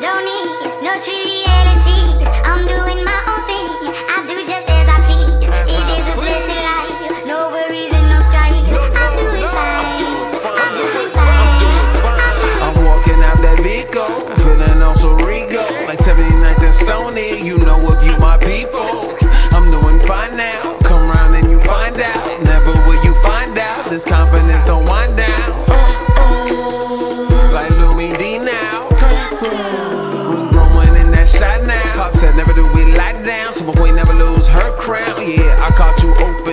Don't need no cheese.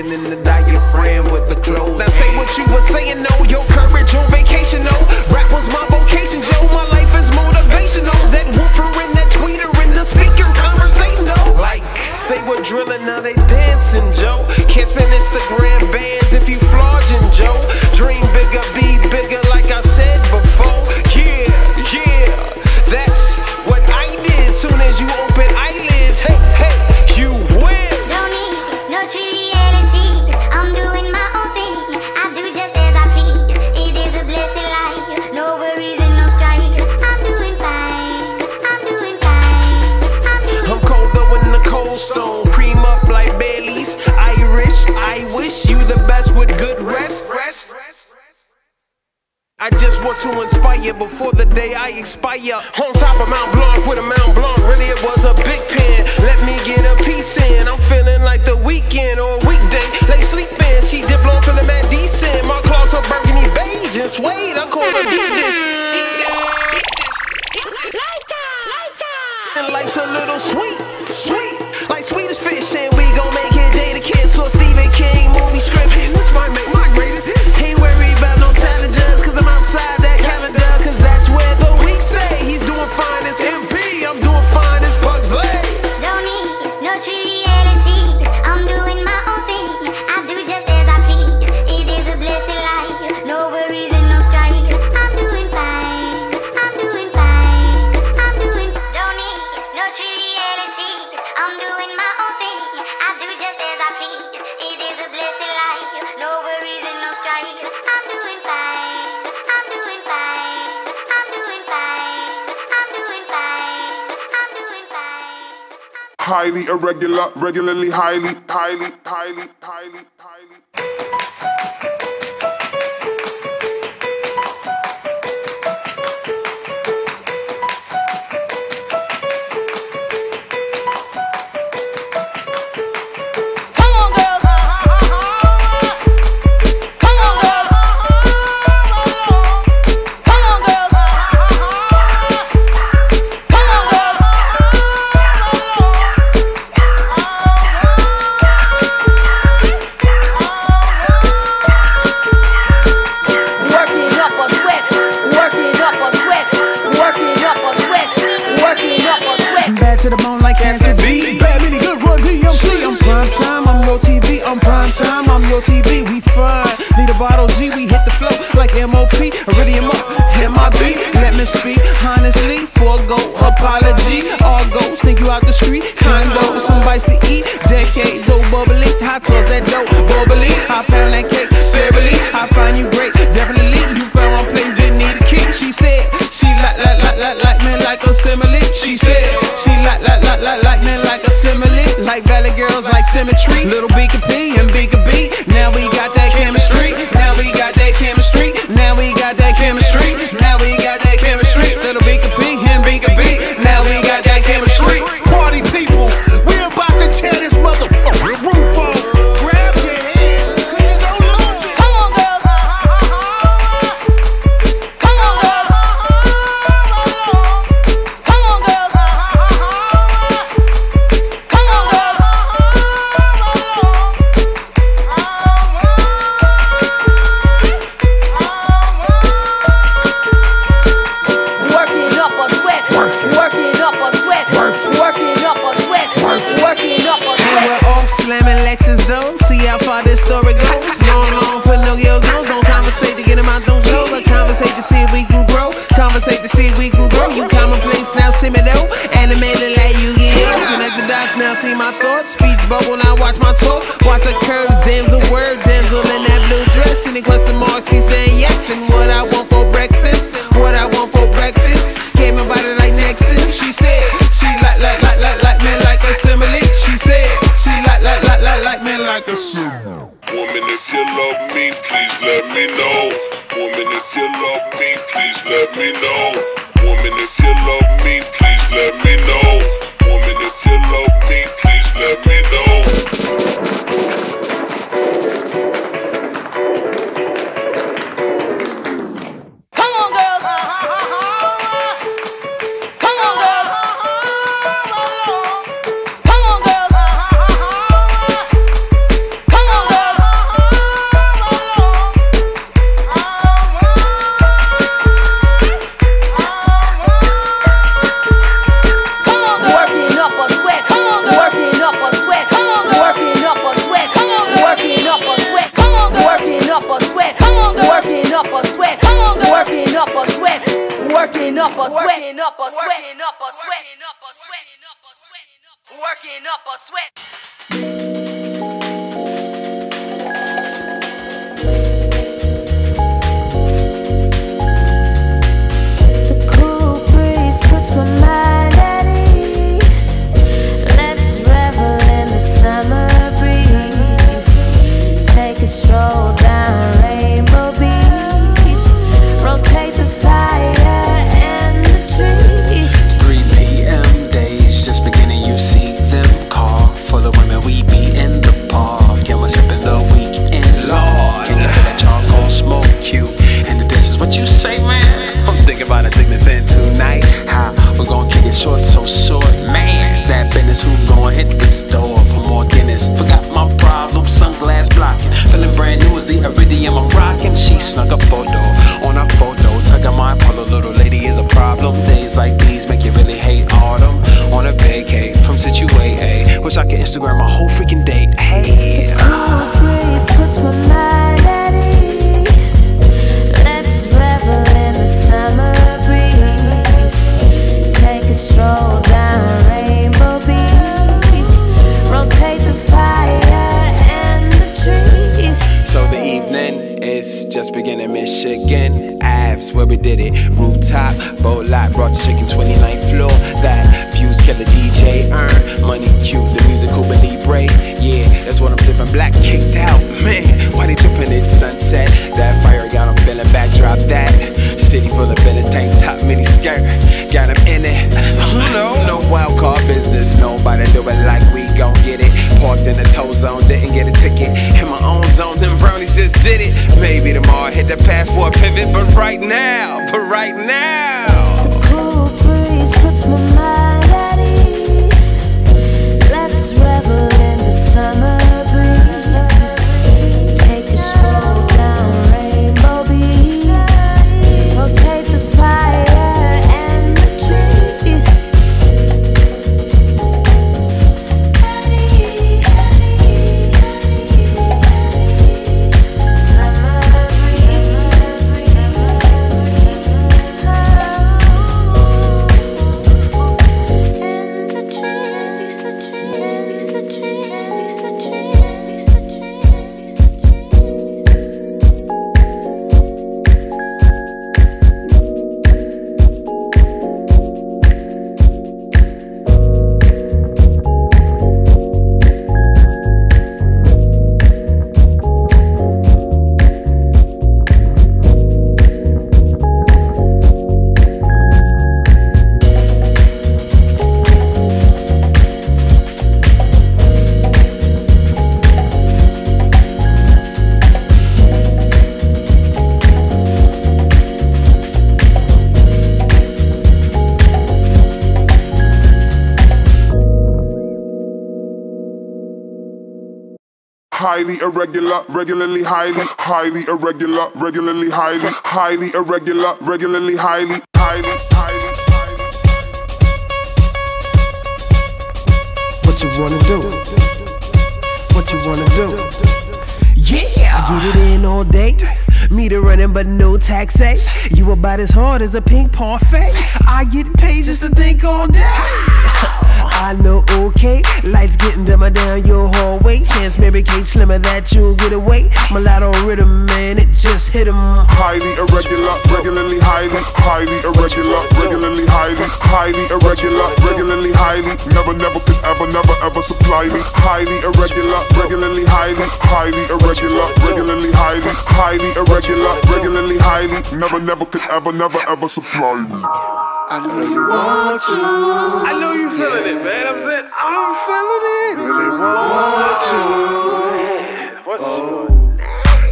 living in the diaphragm with the clothes. Now say what you were saying, no, your courage on vacation, no. Rap was my vocation, Joe. My life is motivational. That woofer and that tweeter and the speaker conversation, no. Like they were drilling, now they dancing, Joe. Can't spend Instagram expire. highly irregular, regularly highly, highly, highly, highly. to the bone like Cassidy. Cassidy. Bad mini good run DMC. I'm prime time, I'm your TV. I'm prime time, I'm your TV. We fine. Need a bottle G, we hit the flow like MOP. I really am up, MIB. Let me speak honestly. Forgo apology. All goes, think you out the street. Condo, some bites to eat. Decades old bubbly. Hot toss that dope, bubbly. I pound that cake, seriously. I find you great, definitely. You found one place that need a key. She said, she like, like, she said she like like like like like men like a simile, like valley girls like symmetry. Little B can P and B can B. Now we irregular, regularly highly, highly irregular, regularly highly, highly irregular, regularly highly, highly, highly. What you wanna do? What you wanna do? Yeah! I get it in all day. Me to running but no taxi. Eh? You about as hard as a pink parfait. I get paid just to think all day. I know, okay. Lights getting dimmer down your hallway. Chance Mary Kate slimmer that you get away. Mulatto rhythm, man, it just hit him. Highly irregular, regularly highly, highly irregular, regularly highly, highly irregular, regularly highly. Never, never could ever, never ever supply me. Highly irregular, regularly highly, highly irregular, regularly highly, highly irregular, regularly highly. Never, never could ever, never ever supply me. I know you want to, I know you feeling it, man. I'm saying, I'm feeling it. really want to. What's oh.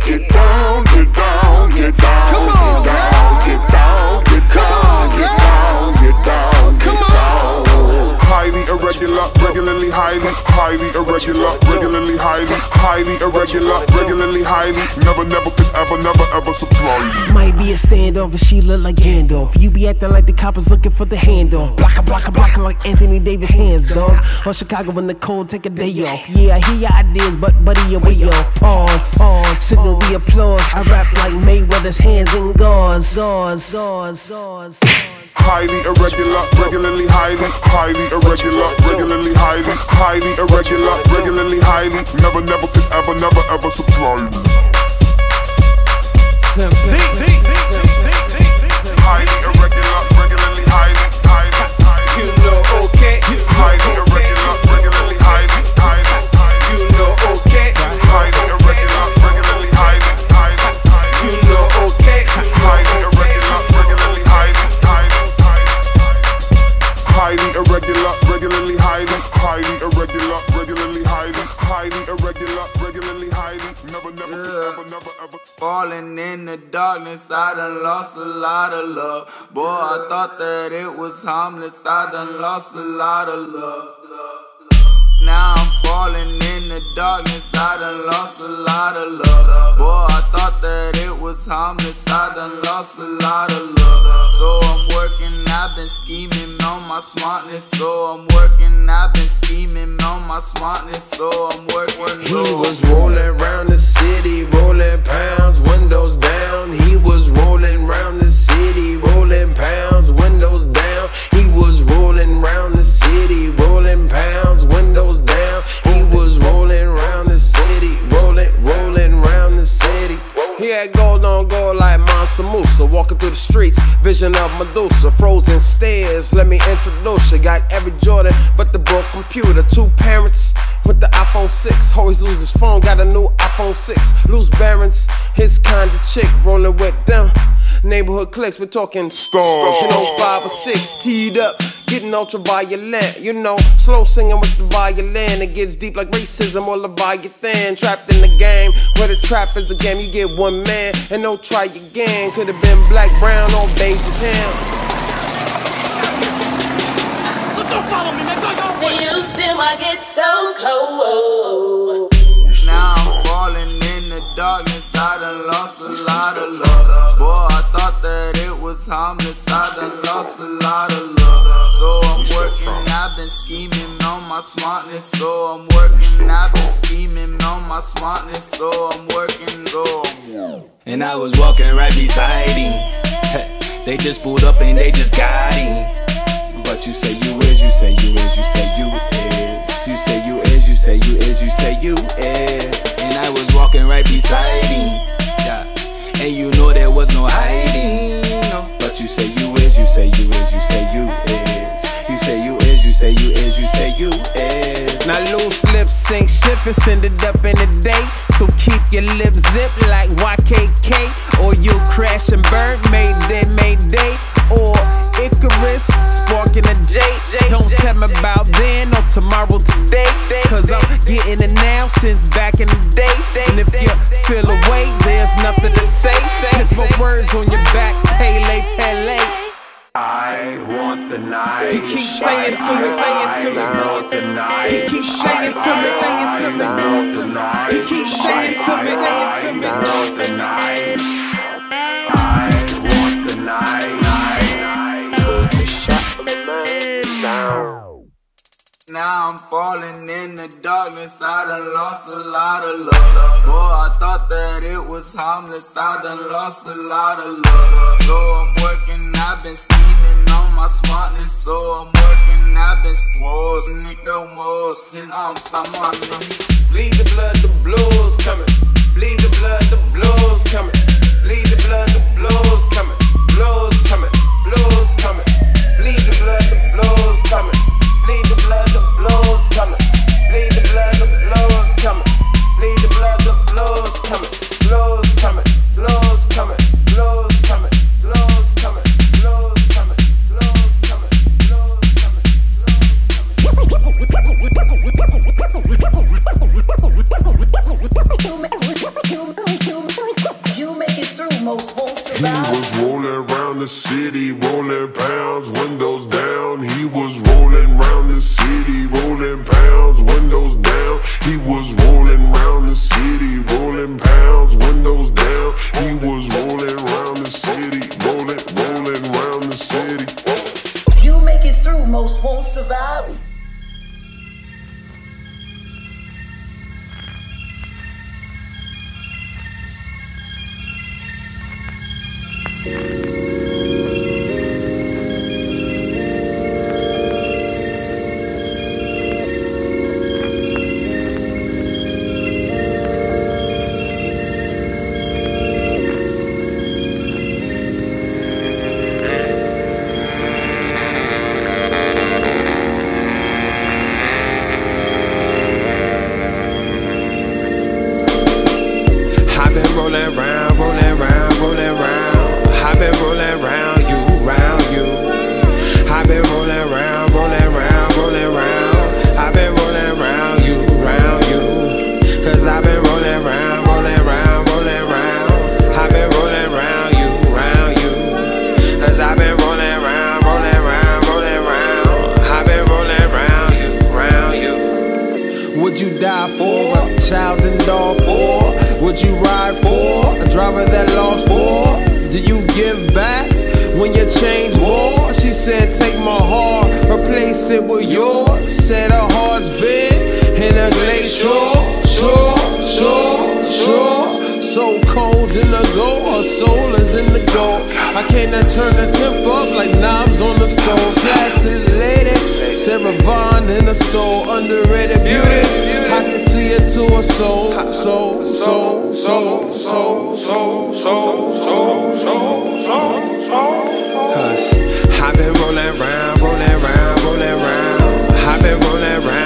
Get down, get down, get down, Come on, get down, get down, get down, irregular, regularly highly, highly irregular, regularly highly, highly irregular, regularly highly, never, never could ever, never, ever supply. Might be a standoff, but she look like Gandalf. You be acting like the coppers looking for the handoff. Blocker, blocker, blocker like Anthony Davis hands, dog. Or Chicago in the cold, take a day off. Yeah, I hear your ideas, but buddy, you're way off. Pause, pause, signal the applause. I rap like Mayweather's hands in gauze. Gauze, gauze, gauze. Highly irregular, regularly highly, highly irregular, regularly highly, highly irregular, regularly highly, never, never could ever, never, ever supply me. Falling in the darkness, I done lost a lot of love. Boy, I thought that it was harmless, I done lost a lot of love. Now I'm falling in the darkness, I done lost a lot of love. Boy, I thought that it was harmless, I done lost a lot of love. So I'm working, I've been scheming on my smartness. So I'm working, I've been scheming on my smartness. So I'm working. He was rolling around the city, rolling pounds, windows Mansa walking through the streets, vision of Medusa, frozen stairs. Let me introduce you. Got every Jordan, but the broke computer. Two parents with the iPhone 6. Always lose his phone, got a new iPhone 6. Loose barons, his kind of chick, rolling with them. Neighborhood clicks, we're talking stars. You know, five or six, teed up, getting ultra violent. You know, slow singing with the violin. It gets deep like racism or Leviathan. Trapped in the game, where the trap is the game. You get one man and no try again. Could have been black, brown, or beige as hell. Do you feel I get so cold? Now I'm falling in the darkness. I done lost a lot of love. Boy, I thought that it was harmless. I done lost a lot of love. So I'm working, I've been scheming on my smartness. So I'm working, I've been scheming on my smartness. So I'm working, go. And I was walking right beside him. They just pulled up and they just got him. But you say you is, you say you is, you say you is. You say you is, you say you is, you say you is. Was walking right beside him. Yeah. And you know there was no hiding. No. But you say you is, you say you is, you say you is. You say you is, you say you is, you say you is. Now loose lips sink ship and send it up in a day. So keep your lips zipped like YKK. Or you'll crash and burn, Mayday, Mayday. Or Icarus, sparking a J. Don't tell me about then or tomorrow today. Cause I'm getting it now since back in the day. And if you feel away, there's nothing to say. There's more words on your back, Pele, Pele. I want the night. He keeps saying to me, saying to me. I want the night. He keeps saying to me, saying to me. I want the night. He keeps saying to me, saying to me. I want the night. I want the night. Now I'm falling in the darkness, I done lost a lot of love. Boy, I thought that it was harmless, I done lost a lot of love. So I'm working, I've been steaming on my smartness. So I'm working, I've been scores, nigga, more, and I'm um, someone. Bleed the blood, the blues coming. Bleed the blood, the blues coming. Bleed the blood, the blues coming. Blues coming, blues coming. Bleed the blood. soul is in the gold. I cannot turn the tip up like knobs on the stove. Classic lady, Sarah Vaughan in the store. Underrated beauty, I can see it to a soul. So, so, so, so, so, so, so, so, so, so. Cause I've been rolling round, rolling round, rolling round. I've been rolling round.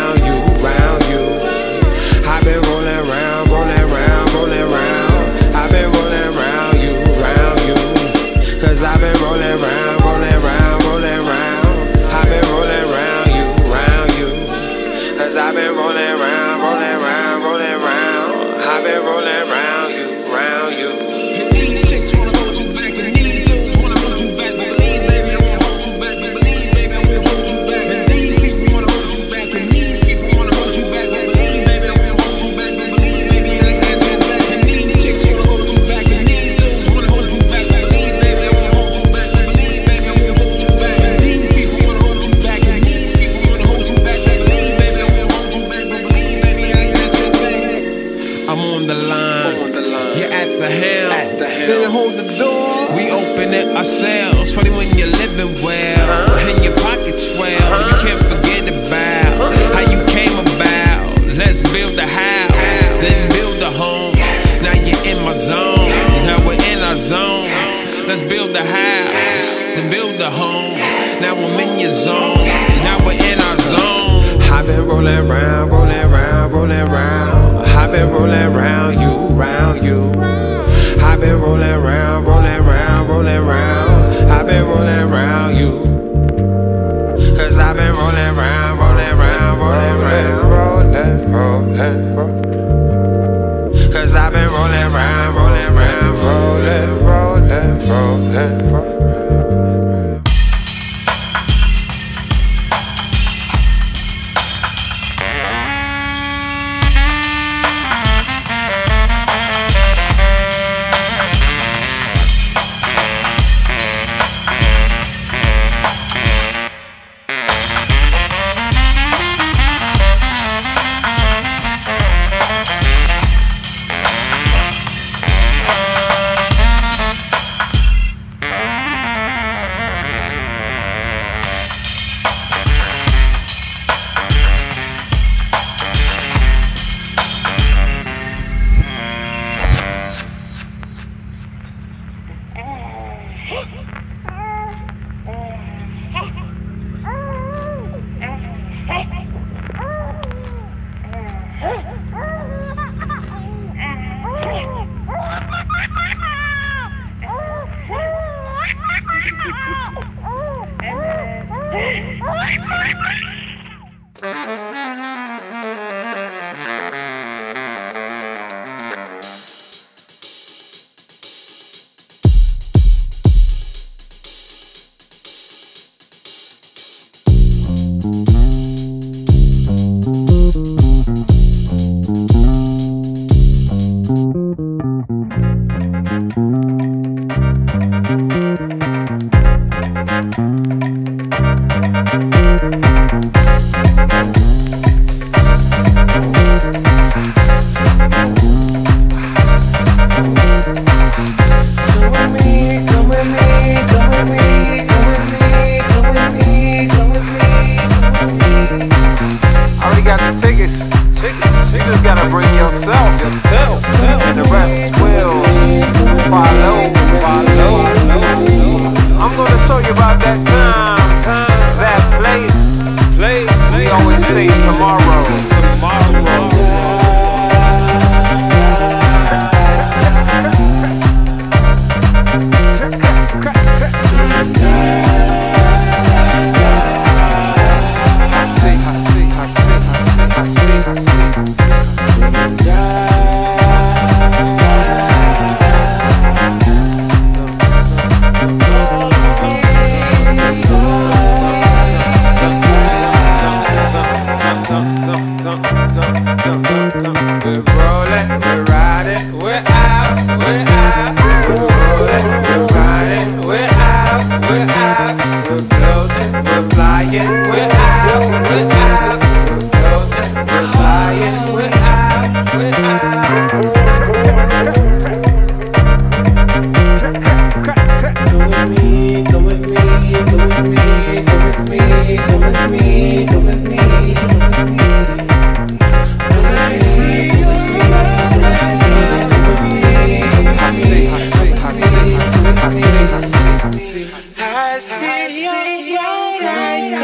We can get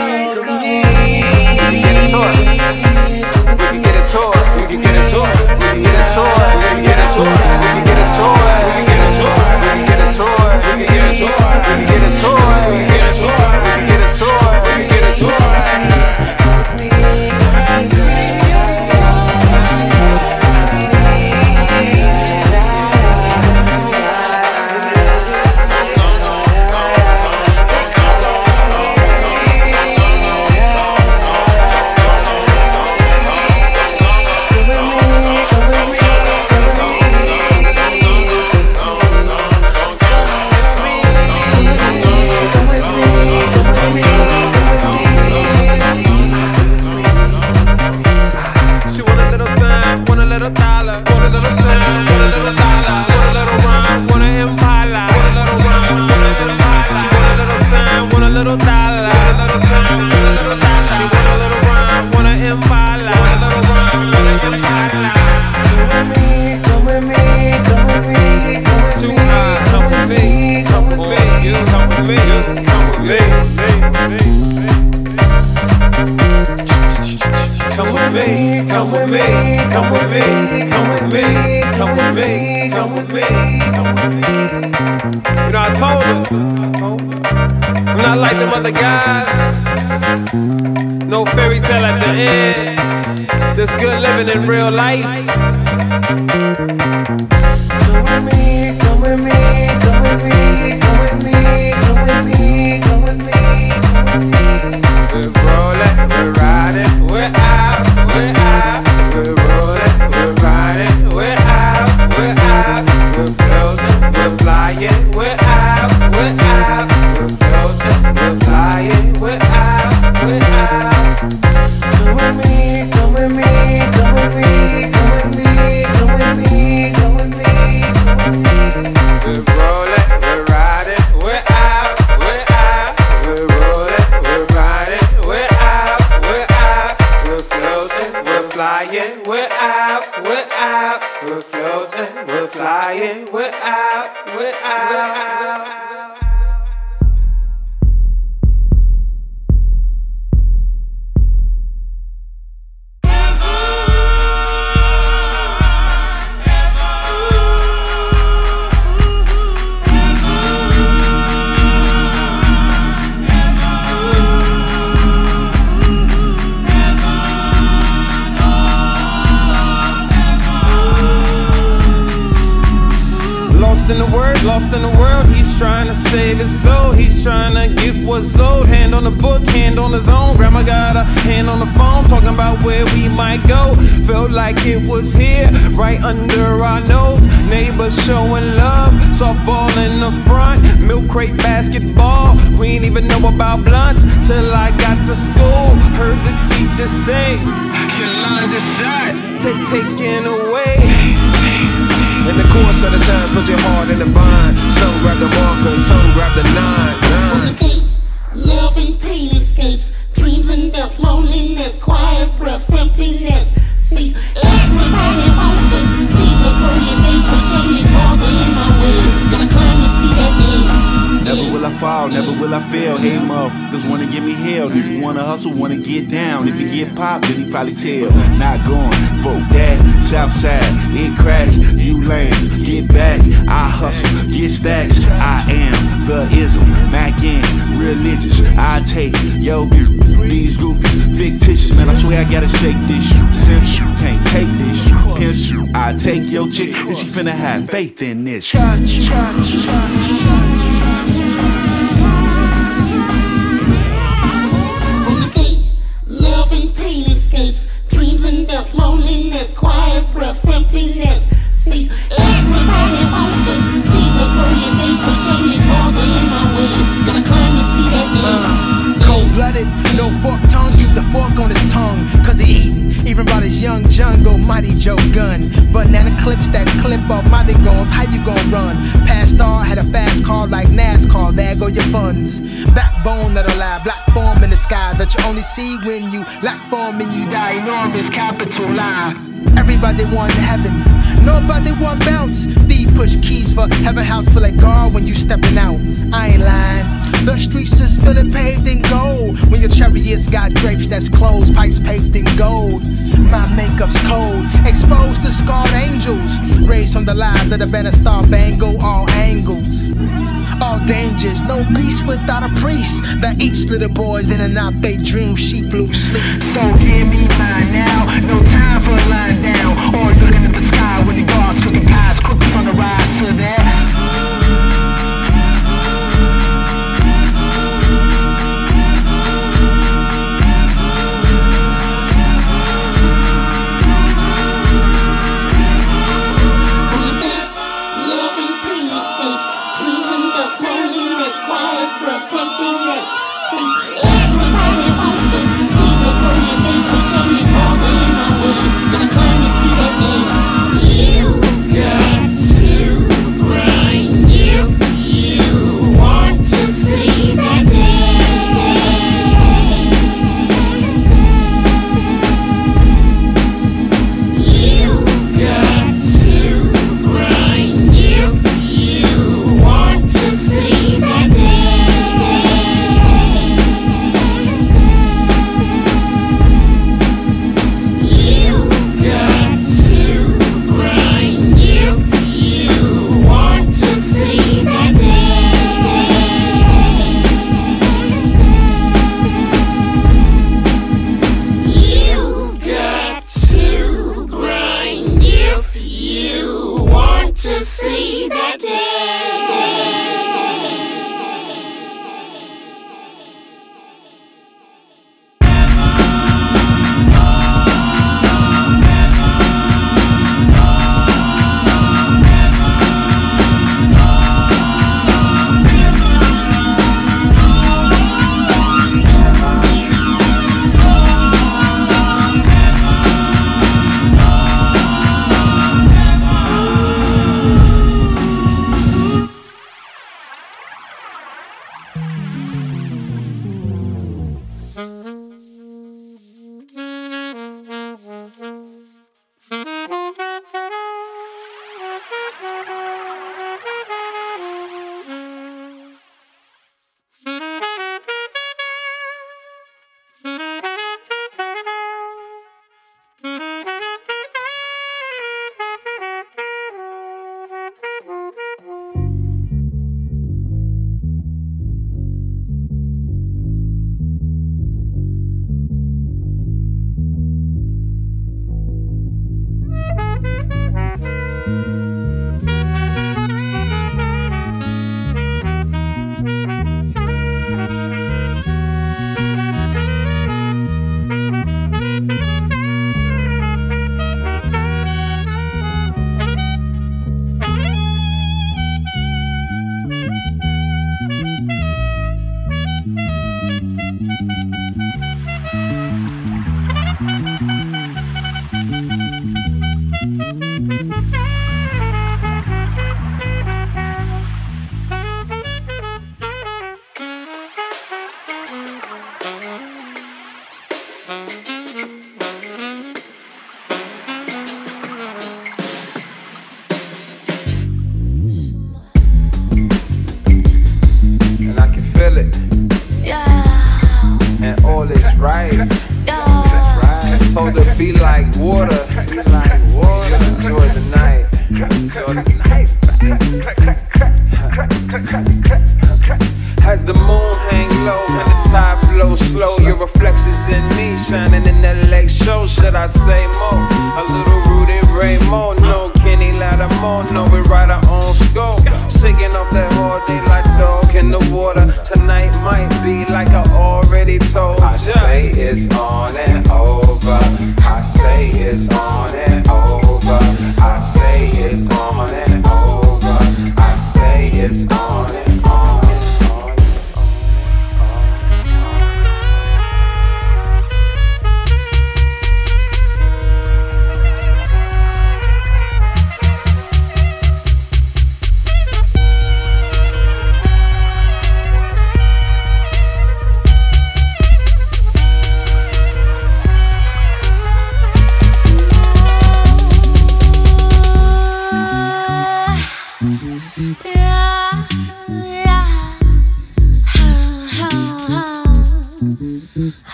a tour. We can get a tour. We can get a tour. We can get a tour. Eh. This good living in real life. Basketball. We ain't even know about blunts till I got to school. Heard the teacher say, Yolanda shot, take taken away. In the course of the times, put your heart in the bind. Some grab the marker, some grab the nine. Love and pain escapes, dreams and death, loneliness, quiet breaths, emptiness. See, everybody wants to see the pearly gates, but Jamie bars are in my way. Gotta will I fall, never will I fail. Hey, motherfuckers wanna give me hell. If you wanna hustle, wanna get down. If you get popped, then he probably tell. Not going, fuck that. Southside, it crack. You lanes, get back. I hustle, get stacks. I am the ism. Mac in, religious. I take yo, these goofies, fictitious. Man, I swear I gotta shake this. Simps, you can't take this shit. Pimp, I take your chick, and she finna have faith in this. Escapes, dreams and death, loneliness, quiet breaths, emptiness. See, everybody wants to see the pearly gates, but Jamie bars are in my way. Gotta climb to see that day. Uh, Cold blooded, no fork tongue, keep the fork on his tongue, young jungle, mighty Joe gun. Banana clips that clip up mighty guns, how you gon' run? Past star had a fast car like NASCAR, there go your funds. Backbone that alive, black form in the sky that you only see when you lack form and you die. Enormous capital lie. Everybody want heaven, nobody want bounce. These push keys for heaven house feel like God when you stepping out. I ain't lying. The streets is feeling paved in gold. When your chariots got drapes that's closed, pipes paved in gold. My makeup's cold, exposed to scarred angels. Raised from the lies have been a star bangle, all angles. All dangers, no beast without a priest. That eats little boys in and out they dream, sheep lose sleep. So give me mine now, no time for lying down. Or looking at the